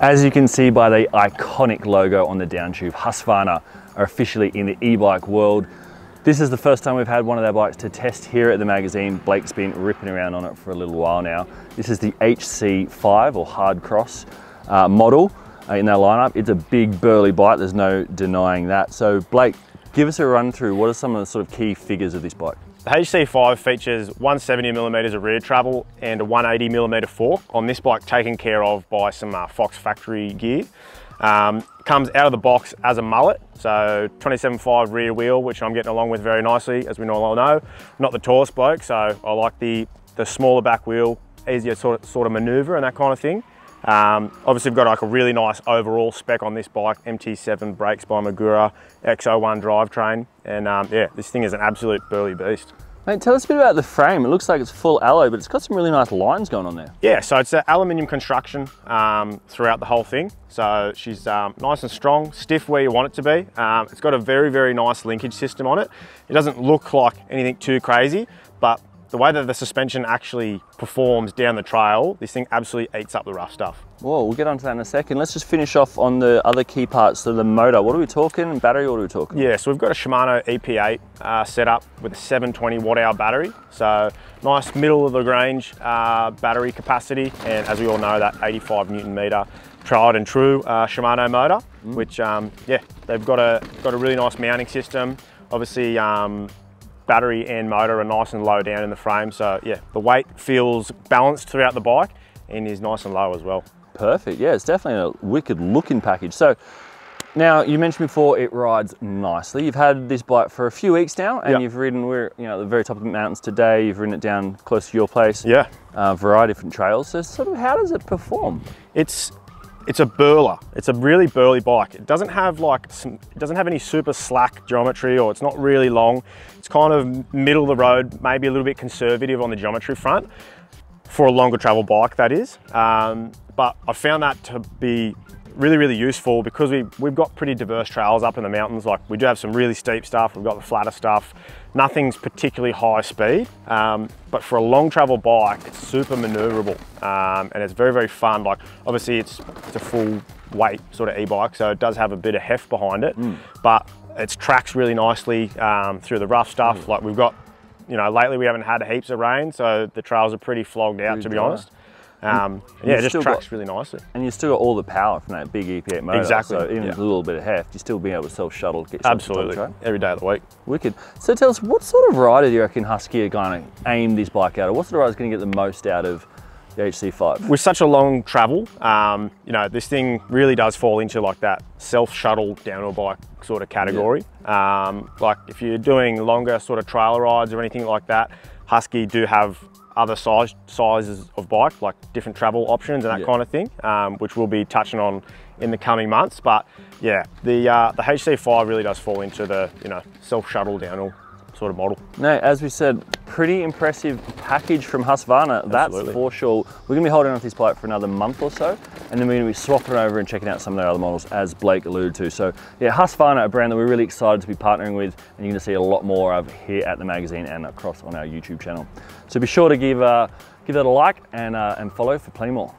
As you can see by the iconic logo on the downtube, Husqvarna are officially in the e-bike world. This is the first time we've had one of their bikes to test here at the magazine. Blake's been ripping around on it for a little while now. This is the HC5 or hard cross uh, model uh, in their lineup. It's a big burly bike, there's no denying that. So Blake, give us a run through. What are some of the sort of key figures of this bike? The HC5 features 170 millimeters of rear travel and a 180 millimeter fork on this bike taken care of by some uh, Fox factory gear. Um, comes out of the box as a mullet, so 27.5 rear wheel, which I'm getting along with very nicely, as we all know. Not the tallest bloke, so I like the, the smaller back wheel, easier sort of, sort of maneuver and that kind of thing. Um, obviously, we've got like a really nice overall spec on this bike, MT7 brakes by Magura, X01 drivetrain, and um, yeah, this thing is an absolute burly beast. Mate, tell us a bit about the frame. It looks like it's full alloy, but it's got some really nice lines going on there. Yeah, so it's an aluminium construction um, throughout the whole thing. So she's um, nice and strong, stiff where you want it to be. Um, it's got a very, very nice linkage system on it. It doesn't look like anything too crazy, but the way that the suspension actually performs down the trail, this thing absolutely eats up the rough stuff. Well, we'll get onto that in a second. Let's just finish off on the other key parts. So the motor, what are we talking? Battery, what are we talking? Yeah, so we've got a Shimano EP8 uh, set up with a 720 watt hour battery. So nice middle of the range uh, battery capacity. And as we all know, that 85 Newton meter tried and true uh, Shimano motor, mm. which um, yeah, they've got a, got a really nice mounting system. Obviously, um, battery and motor are nice and low down in the frame. So yeah, the weight feels balanced throughout the bike and is nice and low as well. Perfect, yeah, it's definitely a wicked looking package. So now you mentioned before it rides nicely. You've had this bike for a few weeks now and yep. you've ridden, we're you know, at the very top of the mountains today, you've ridden it down close to your place. Yeah. A uh, variety of different trails. So sort of how does it perform? It's it's a burler. It's a really burly bike. It doesn't have like it doesn't have any super slack geometry or it's not really long. It's kind of middle of the road, maybe a little bit conservative on the geometry front for a longer travel bike, that is. Um, but I found that to be really, really useful because we, we've got pretty diverse trails up in the mountains. Like we do have some really steep stuff, we've got the flatter stuff. Nothing's particularly high speed, um, but for a long travel bike, it's super maneuverable um, and it's very, very fun. Like obviously it's, it's a full weight sort of e-bike, so it does have a bit of heft behind it, mm. but it tracks really nicely um, through the rough stuff. Mm. Like we've got, you know, lately we haven't had heaps of rain, so the trails are pretty flogged out, to be honest. Um, yeah, it just tracks got, really nicely. And you still got all the power from that big EP8 motor. Exactly. So even yeah. with a little bit of heft, you're still being able to self-shuttle, get Absolutely. Every day of the week. Wicked. So tell us, what sort of rider do you reckon Husky are going to aim this bike out of? What sort of rider is going to get the most out of the HC5? With such a long travel, um, you know, this thing really does fall into like that self-shuttle downhill bike sort of category. Yeah. Um, like if you're doing longer sort of trail rides or anything like that, Husky do have other size, sizes of bike, like different travel options and that yeah. kind of thing, um, which we'll be touching on in the coming months. But yeah, the uh, the HC5 really does fall into the you know self shuttle downhill sort of model. No, as we said, pretty impressive package from Husqvarna, that's for sure. We're gonna be holding on to this bike for another month or so, and then we're gonna be swapping over and checking out some of their other models, as Blake alluded to. So yeah, Husqvarna, a brand that we're really excited to be partnering with, and you're gonna see a lot more of here at the magazine and across on our YouTube channel. So be sure to give, uh, give that a like and, uh, and follow for plenty more.